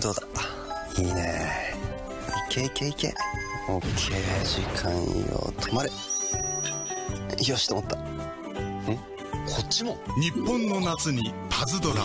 どうだ。いいね。いけいけいけ。オッケー。時間よ止まれ。よしと思った。ん？こっちも？日本の夏にパズドラ。